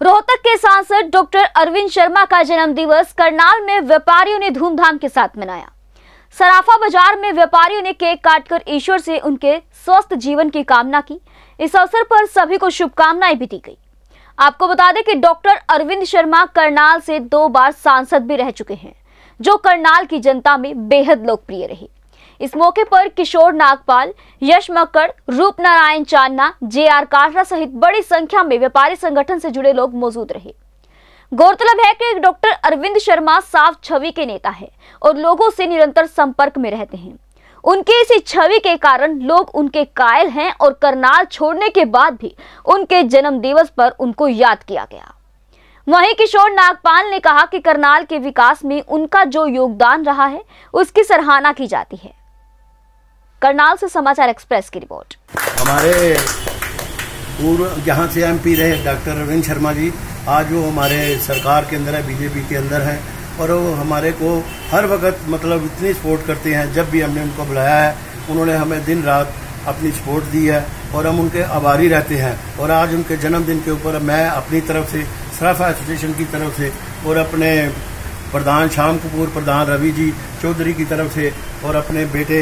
रोहतक के सांसद डॉक्टर अरविंद शर्मा का जन्म दिवस करनाल में व्यापारियों ने धूमधाम के साथ मनाया। सराफा बाज़ार में व्यापारियों ने केक काटकर ईश्वर से उनके स्वस्थ जीवन की कामना की। इस अवसर पर सभी को शुभकामनाएँ भी दी गई। आपको बता दें कि डॉक्टर अरविंद शर्मा करनाल से दो बार सांसद भी रह चुके हैं, जो करनाल की जनता में बेहद लोकप्रिय रहे। इस मौके पर किशोर नागपाल, यश मक्कड़, रूप नारायण चांदना जे आर काटरा सहित बड़ी संख्या में व्यापारी संगठन से जुड़े लोग मौजूद रहे। गौरतलब है कि डॉक्टर अरविंद शर्मा साफ़ छवि के नेता है और लोगों से निरंतर संपर्क में रहते हैं। उनकी इसी छवि के कारण लोग उनके कायल हैं और करनाल छोड़ने के बाद भी उनके जन्म दिवस पर उनको याद किया गया। वहीं किशोर नागपाल ने कहा कि करनाल के विकास में उनका जो योगदान रहा है, उसकी सराहना की जाती है। करनाल से समाचार एक्सप्रेस की रिपोर्ट। हमारे पूर्व, जहाँ से एमपी रहे डॉक्टर अरविंद शर्मा जी, आज वो हमारे सरकार के अंदर है बीजेपी के अंदर है, और वो हमारे को हर वक्त मतलब इतनी सपोर्ट करते हैं, जब भी हमने उनको बुलाया है, उन्होंने हमें दिन रात अपनी सपोर्ट दी है, और हम उनके आभारी रहते हैं, और आज उनके जन्मदिन के ऊपर मैं अपनी तरफ़ से, सराफा एसोसिएशन की तरफ़ से, और अपने प्रधान श्याम कपूर, प्रधान रवि जी चौधरी की तरफ़ से, और अपने बेटे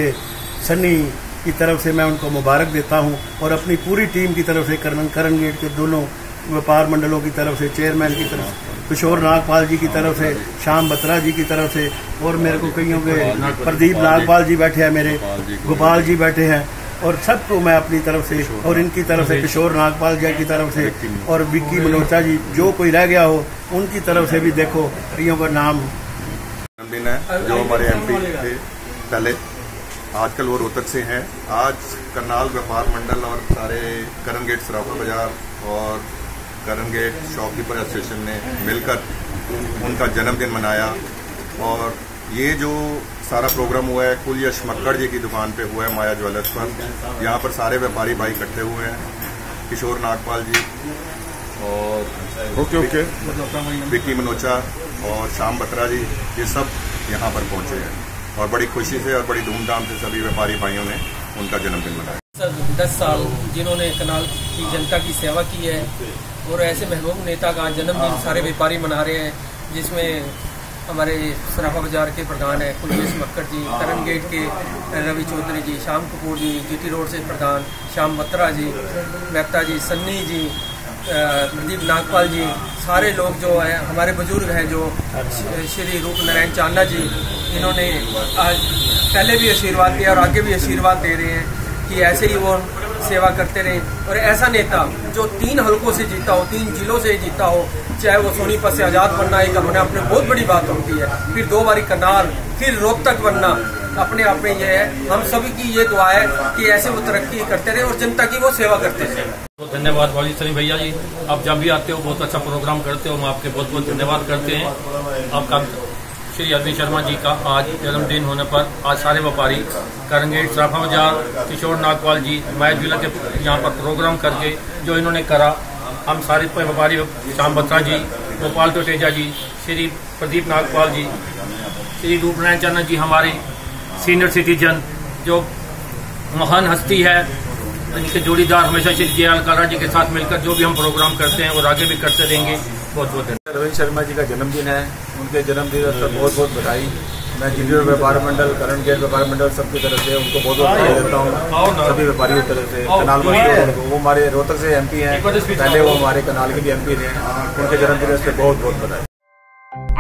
सन्नी की तरफ़ से मैं उनको मुबारक देता हूँ और अपनी पूरी टीम की तरफ़ से करण करण गेट के दोनों व्यापार मंडलों की तरफ़ से चेयरमैन की तरफ़ किशोर नागपाल जी की तरफ़ से श्याम बत्रा जी की तरफ़ से और मेरे को कईयों के प्रदीप नागपाल जी बैठे हैं मेरे गोपाल जी बैठे हैं और सबको मैं अपनी तरफ़ से और इनकी तरफ़ से किशोर नागपाल जी की तरफ़ से और विक्की मनोचा जी जो कोई रह गया हो उनकी तरफ़ से भी देखो कईयों का नाम। है जो हमारे एमपी थे पहले आजकल वो रोहतक से हैं। आज करनाल व्यापार मंडल और सारे करण गेट सराफा बाज़ार और करण गेट शॉपकीपर एसोसिएशन ने मिलकर उनका जन्मदिन मनाया। और ये जो सारा प्रोग्राम हुआ है कुल यश मक्कड़ जी की दुकान पे हुआ है माया ज्वेलर्स पर। यहाँ पर सारे व्यापारी भाई इकट्ठे हुए हैं किशोर नागपाल जी और ओके ओके। विक्की मनोचा और श्याम बत्रा जी ये सब यहाँ पर पहुँचे हैं। और बड़ी खुशी से और बड़ी धूमधाम से सभी व्यापारी भाइयों ने उनका जन्मदिन मनाया। सर दस साल जिन्होंने कनाल की जनता की सेवा की है और ऐसे महबूब नेता का जन्मदिन सारे व्यापारी मना रहे हैं जिसमें हमारे सराफा बाज़ार के प्रधान है कुलवेश मक्कर जी करण गेट के रवि चौधरी जी श्याम कपूर जी जीटी रोड से प्रधान श्याम बत्रा जी मेहता जी सन्नी जी प्रदीप नागपाल जी सारे लोग जो हैं हमारे बुज़ुर्ग हैं जो श्री रूप नारायण चांदा जी इन्होंने आज पहले भी आशीर्वाद दिया और आगे भी आशीर्वाद दे रहे हैं कि ऐसे ही वो सेवा करते रहे। और ऐसा नेता जो तीन हलकों से जीता हो तीन जिलों से जीता हो चाहे वो सोनीपत से आज़ाद बनना एक अपने अपने बहुत बड़ी बात होती है। फिर दो बारी करनाल फिर रोहतक बनना अपने आप में ये है। हम सभी की ये दुआ है कि ऐसे वो तरक्की करते रहे और जनता की वो सेवा करते रहे। बहुत धन्यवाद वाली सलीम भैया जी। आप जब भी आते हो, बहुत अच्छा प्रोग्राम करते हो, हम आपके बहुत बहुत धन्यवाद करते हैं। आपका श्री अरविंद शर्मा जी का आज जन्मदिन होने पर आज सारे व्यापारी करेंगे सराफा बाज़ार। किशोर नागपाल जी मैच जिला के यहाँ पर प्रोग्राम करके जो इन्होंने करा। हम सारे व्यापारी श्याम बत्रा जी, गोपाल टोटेजा जी, श्री प्रदीप नागपाल जी, श्री रूपनारायण चंद्र जी हमारे सीनियर सिटीजन जो महान हस्ती है इनके जोड़ीदार हमेशा श्री जे कारा जी के साथ मिलकर जो भी हम प्रोग्राम करते हैं और आगे भी करते रहेंगे। बहुत बहुत धन्यवाद। रविंद्र शर्मा जी का जन्मदिन है। उनके जन्मदिन पर बहुत बहुत बधाई। मैं ज़िले व्यापार मंडल करण गेट व्यापार मंडल सबकी तरफ़ से उनको बहुत बहुत बधाई देता हूँ। सभी व्यापारियों की तरफ़ से। कनाल वो हमारे रोहतक से एमपी हैं। पहले वो हमारे कनाल के भी एमपी रहे उनके जन्मदिन पर बहुत बहुत बधाई।